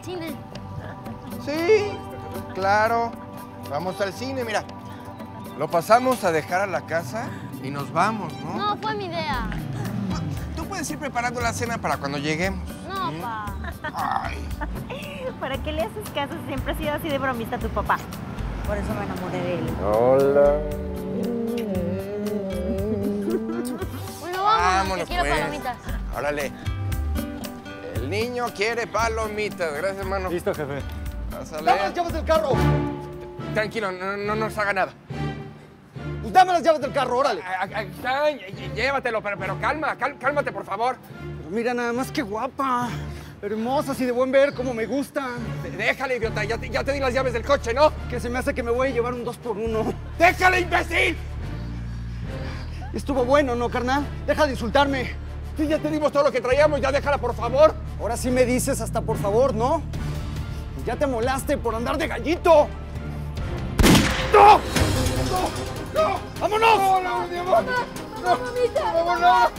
al cine. Sí, claro. Vamos al cine, mira. Lo pasamos a dejar a la casa y nos vamos, ¿no? No, fue mi idea. Tú puedes ir preparando la cena para cuando lleguemos. No, pa. Ay, ¿Para qué le haces caso? Siempre ha sido así de bromista tu papá. Por eso me enamoré de él. hola. Bueno, vámonos, Vámonos, que quiero pues. palomitas. Órale. El niño quiere palomitas. Gracias, hermano. Listo, jefe. Pásale. ¡Dame las llaves del carro! Tranquilo, no, no nos haga nada. Pues dame las llaves del carro, órale. Ah, llé- Llévatelo, pero, pero calma, cal- cálmate, por favor. Pero mira nada más que guapa. Hermosas y de buen ver, como me gustan. Déjale, idiota, ya te, ya te di las llaves del coche, ¿no? Que se me hace que me voy a llevar un dos por uno. ¡Déjale, imbécil! Estuvo bueno, ¿no, carnal? Deja de insultarme. Sí, ya te dimos todo lo que traíamos, ya déjala, por favor. Ahora sí me dices hasta por favor, ¿no? Ya te molaste por andar de gallito. ¡No! ¡No! ¡No! ¡Vámonos! ¡No, no, mi amor! ¡No! ¡Vámonos!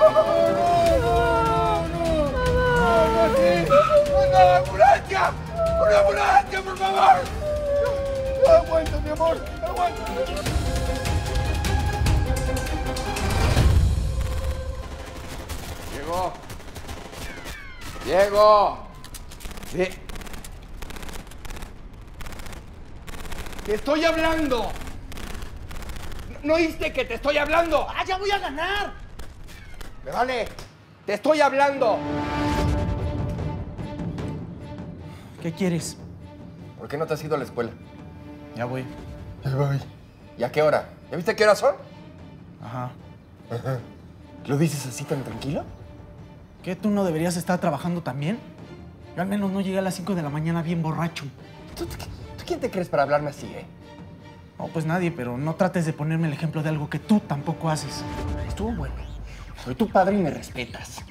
¡No, ¡Una ambulancia! ¡Una ambulancia, por favor! No, aguanta, mi amor, aguanta. Llegó. Llegó. ¿Qué? ¡Te estoy hablando! ¿No oíste que te estoy hablando? ¡Ah, ya voy a ganar! ¡Me vale! ¡Te estoy hablando! ¿Qué quieres? ¿Por qué no te has ido a la escuela? Ya voy. ¿Y a qué hora? ¿Ya viste qué horas son? Ajá. ¿Lo dices así tan tranquilo? ¿Qué? ¿Tú no deberías estar trabajando también? Yo al menos no llegué a las 5 de la mañana bien borracho. ¿Tú, tú- tú quién te crees para hablarme así, eh? No, pues nadie, pero no trates de ponerme el ejemplo de algo que tú tampoco haces. Estuvo bueno. Soy tu padre y me respetas.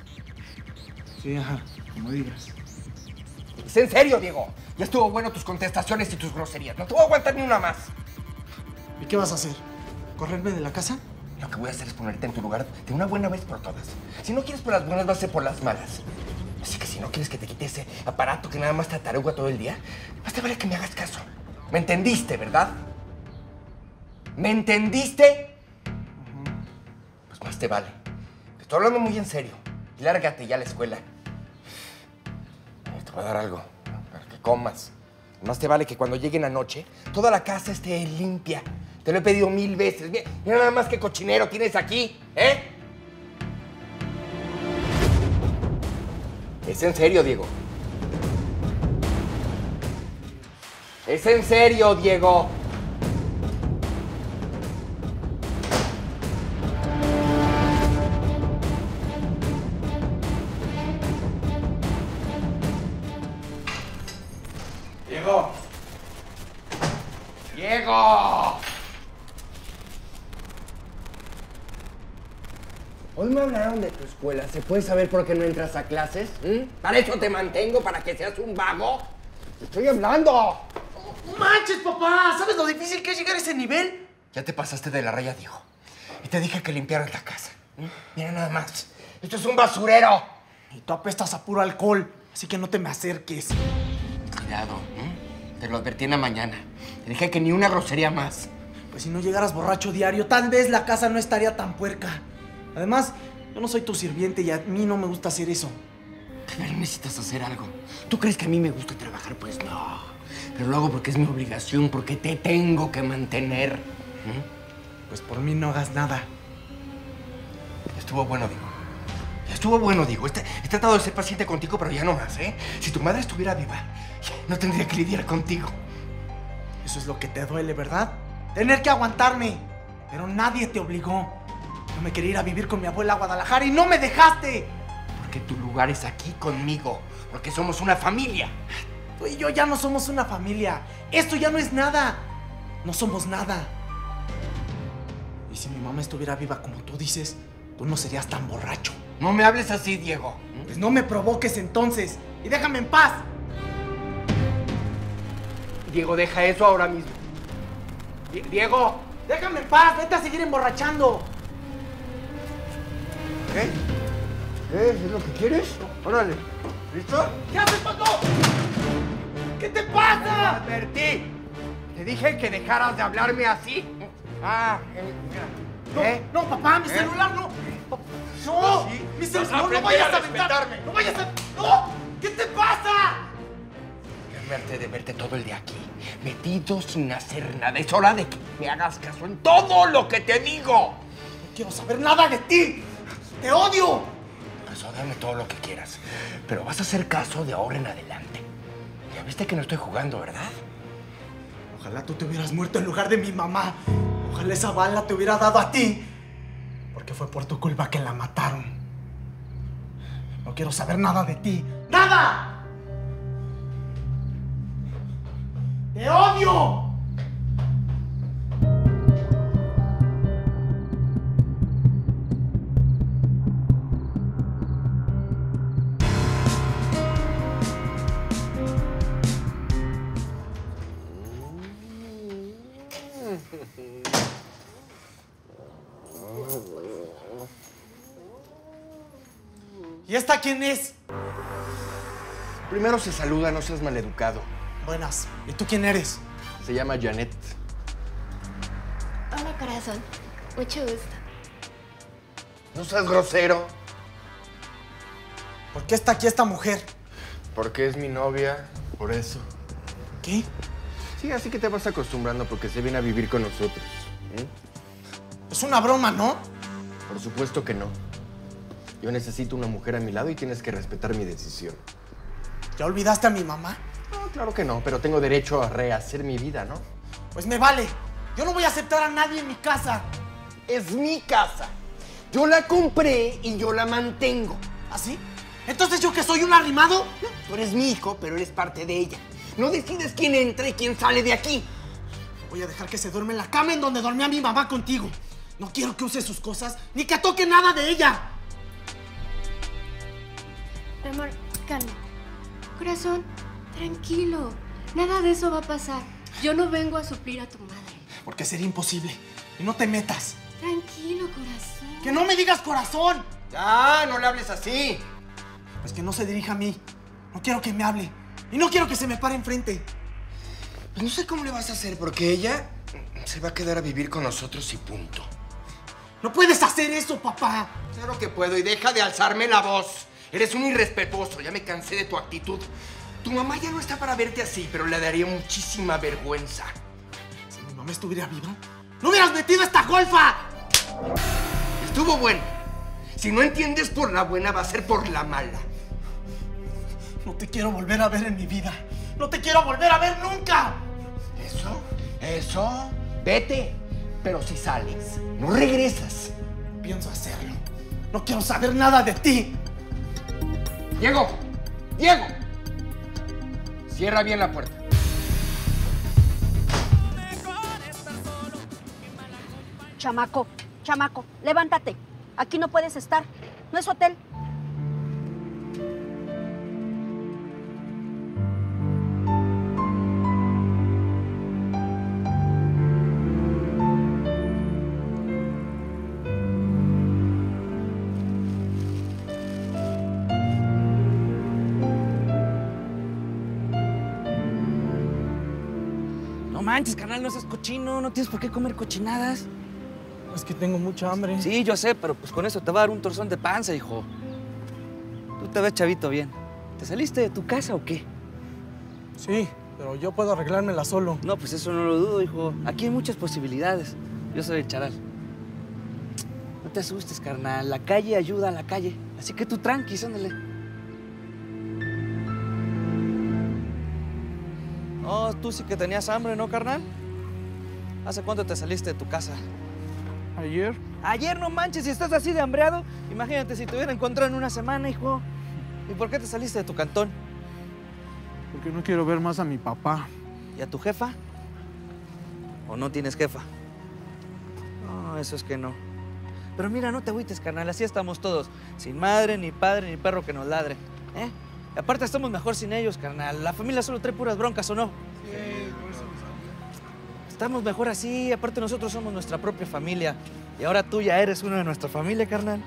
Sí, ajá, como digas. Es en serio, Diego. Ya estuvo bueno tus contestaciones y tus groserías. No te voy a aguantar ni una más. ¿Y qué vas a hacer? ¿Correrme de la casa? Lo que voy a hacer es ponerte en tu lugar de una buena vez por todas. Si no quieres por las buenas, va a ser por las malas. Así que si no quieres que te quite ese aparato que nada más te ataruga todo el día, más te vale que me hagas caso. ¿Me entendiste, verdad? ¿Me entendiste? Pues más te vale. Te estoy hablando muy en serio. Lárgate ya a la escuela. Te voy a dar algo para que comas. Más te vale que cuando lleguen anoche, toda la casa esté limpia. Te lo he pedido mil veces. Mira, nada más qué cochinero tienes aquí, ¿eh? Es en serio, Diego. Es en serio. Diego. Hoy me hablaron de tu escuela. ¿Se puede saber por qué no entras a clases? ¿Mm? ¿Para eso te mantengo? ¿Para que seas un vago? ¡Te estoy hablando! ¡Manches, papá! ¿Sabes lo difícil que es llegar a ese nivel? Ya te pasaste de la raya, Diego. Y te dije que limpiaras la casa. ¿Mm? Mira nada más. ¡Esto es un basurero! Y tú apestas a puro alcohol, así que no te me acerques. Cuidado. ¿eh? Te lo advertí en la mañana. Te dije que ni una grosería más. Pues si no llegaras borracho diario, tal vez la casa no estaría tan puerca. Además, yo no soy tu sirviente y a mí no me gusta hacer eso. Pero necesitas hacer algo. ¿Tú crees que a mí me gusta trabajar? Pues no. Pero lo hago porque es mi obligación, porque te tengo que mantener. ¿Mm? Pues por mí no hagas nada. Estuvo bueno, digo. Estuvo bueno, digo. Este- He, tratado de ser paciente contigo, pero ya no más, ¿eh? Si tu madre estuviera viva, no tendría que lidiar contigo. Eso es lo que te duele, ¿verdad? Tener que aguantarme. Pero nadie te obligó. Yo me quería ir a vivir con mi abuela a Guadalajara y no me dejaste. Porque tu lugar es aquí conmigo. Porque somos una familia. Tú y yo ya no somos una familia. Esto ya no es nada. No somos nada. Y si mi mamá estuviera viva como tú dices, tú no serías tan borracho. No me hables así, Diego. Pues no me provoques entonces y déjame en paz. Diego, deja eso ahora mismo. Di- Diego. Déjame en paz, vete a seguir emborrachando. ¿Qué? ¿Qué? ¿Es lo que quieres? Órale. ¿Listo? ¿Qué haces, Paco? ¿Qué te pasa? advertí. Te dije que dejaras de hablarme así. Ah, eh, mira. No, ¿Eh? no, papá, mi ¿Eh? celular no. No, Sí, mi celular. No, no vayas a a respetarme. No vayas a. ¡No! ¿Qué te pasa? Verte de verte todo el día aquí, metido sin hacer nada. Es hora de que me hagas caso en todo lo que te digo. No quiero saber nada de ti. Te odio. Pues dame todo lo que quieras, pero vas a hacer caso de ahora en adelante. Ya viste que no estoy jugando, ¿verdad? Ojalá tú te hubieras muerto en lugar de mi mamá. Ojalá esa bala te hubiera dado a ti. Porque fue por tu culpa que la mataron. No quiero saber nada de ti. ¡Nada! ¡Te odio! ¿Y esta quién es? Primero se saluda, no seas maleducado. Buenas. ¿Y tú quién eres? Se llama Janet. Hola, corazón. Mucho gusto. No seas grosero. ¿Por qué está aquí esta mujer? Porque es mi novia, por eso. ¿Qué? Sí, así que te vas acostumbrando porque se viene a vivir con nosotros. ¿eh? Es una broma, ¿no? Por supuesto que no. Yo necesito una mujer a mi lado y tienes que respetar mi decisión. ¿Ya olvidaste a mi mamá? No, claro que no, pero tengo derecho a rehacer mi vida, ¿no? Pues me vale. Yo no voy a aceptar a nadie en mi casa. Es mi casa. Yo la compré y yo la mantengo. ¿Así? ¿Entonces yo que soy un arrimado? Tú eres mi hijo, pero eres parte de ella. No decides quién entra y quién sale de aquí. Voy a dejar que se duerme en la cama en donde dormía mi mamá contigo. No quiero que use sus cosas ni que toque nada de ella. Amor, calma. Corazón, tranquilo. Nada de eso va a pasar. Yo no vengo a suplir a tu madre. Porque sería imposible. Y no te metas. Tranquilo, corazón. ¡Que no me digas corazón! Ya, no le hables así. Pues que no se dirija a mí. No quiero que me hable. Y no quiero que se me pare enfrente. Pues no sé cómo le vas a hacer porque ella se va a quedar a vivir con nosotros y punto. ¡No puedes hacer eso, papá! Claro que puedo y deja de alzarme la voz. Eres un irrespetuoso, ya me cansé de tu actitud. Tu mamá ya no está para verte así, pero le daría muchísima vergüenza. Si mi mamá estuviera viva, ¡no hubieras metido esta golfa! Estuvo bueno. Si no entiendes por la buena, va a ser por la mala. No te quiero volver a ver en mi vida. ¡No te quiero volver a ver nunca! ¿Eso? ¿Eso? Vete. Pero si sales, no regresas. Pienso hacerlo. No quiero saber nada de ti. Diego, Diego. Cierra bien la puerta. Chamaco, chamaco, levántate. Aquí no puedes estar. No es hotel. No manches, carnal, no seas cochino, no tienes por qué comer cochinadas. Es que tengo mucha hambre. Sí, yo sé, pero pues con eso te va a dar un torzón de panza, hijo. Tú te ves chavito bien. ¿Te saliste de tu casa o qué? Sí, pero yo puedo arreglármela solo. No, pues eso no lo dudo, hijo. Aquí hay muchas posibilidades. Yo soy el charal. No te asustes, carnal. La calle ayuda a la calle. Así que tú tranqui, ándale. No, tú sí que tenías hambre, ¿no, carnal? ¿Hace cuánto te saliste de tu casa? ¿Ayer? Ayer no manches, si estás así de hambreado, imagínate si te hubiera encontrado en una semana, hijo. ¿Y por qué te saliste de tu cantón? Porque no quiero ver más a mi papá. ¿Y a tu jefa? ¿O no tienes jefa? No, eso es que no. Pero mira, no te agüites, carnal, así estamos todos. Sin madre, ni padre, ni perro que nos ladre. ¿eh? Y aparte estamos mejor sin ellos, carnal. La familia solo trae puras broncas, ¿o no? Estamos mejor así, aparte nosotros somos nuestra propia familia. Y ahora tú ya eres uno de nuestra familia, carnal.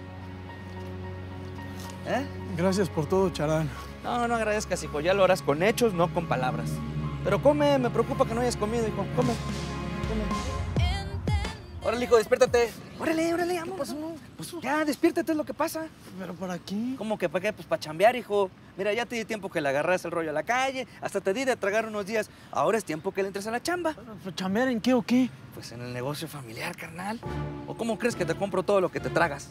¿Eh? Gracias por todo, Charán. No, no agradezcas, hijo. Ya lo harás con hechos, no con palabras. Pero come, me preocupa que no hayas comido, hijo. Come, come. Órale, hijo, despiértate. Órale, órale, vamos. Pues ya, despiértate, es lo que pasa. ¿Pero para qué? ¿Cómo que para qué? Pues para chambear, hijo. Mira, ya te di tiempo que le agarras el rollo a la calle, hasta te di de tragar unos días. Ahora es tiempo que le entres a la chamba. ¿Chambear en qué o qué? Pues en el negocio familiar, carnal. ¿O cómo crees que te compro todo lo que te tragas?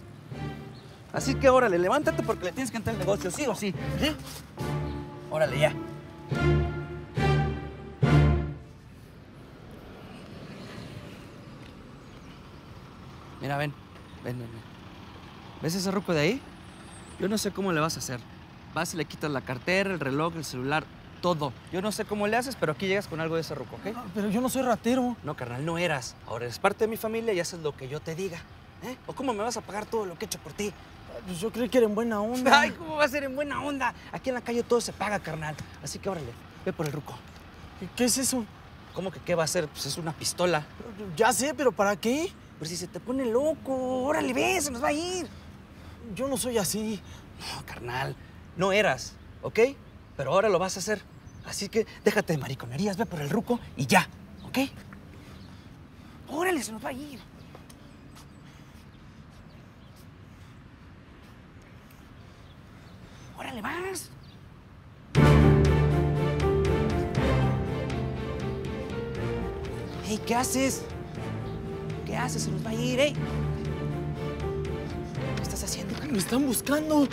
Así que órale, levántate porque le tienes que entrar al negocio, sí o sí. ¿Sí? Órale, ya. Mira, ven, ven, ven. ven. ¿Ves ese ruco de ahí? Yo no sé cómo le vas a hacer. Vas y le quitas la cartera, el reloj, el celular, todo. Yo no sé cómo le haces, pero aquí llegas con algo de ese ruco, ¿ok? Pero yo no soy ratero. No, carnal, no eras. Ahora eres parte de mi familia y haces lo que yo te diga. ¿Eh? ¿O cómo me vas a pagar todo lo que he hecho por ti? Pues yo creí que era en buena onda. Ay, ¿cómo va a ser en buena onda? Aquí en la calle todo se paga, carnal. Así que órale, ve por el ruco. ¿Qué, qué es eso? ¿Cómo que qué va a ser? Pues es una pistola. Ya sé, pero ¿para qué? Pero si se te pone loco, órale, ve, se nos va a ir. Yo no soy así. No, carnal, no eras, ¿ok? Pero ahora lo vas a hacer. Así que déjate de mariconerías, ve por el ruco y ya, ¿ok? Órale, se nos va a ir. Órale, vas. Hey, ¿qué haces? ¿Qué haces? Se nos va a ir, ¿eh? ¿Qué estás haciendo? Me están buscando.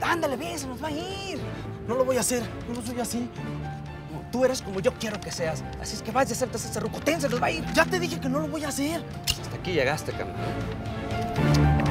Ándale, ve, se nos va a ir. No lo voy a hacer. No soy así. No, tú eres como yo quiero que seas. Así es que vas y aceptas ese rucotén, se nos va a ir. Ya te dije que no lo voy a hacer. Hasta aquí llegaste, carnal.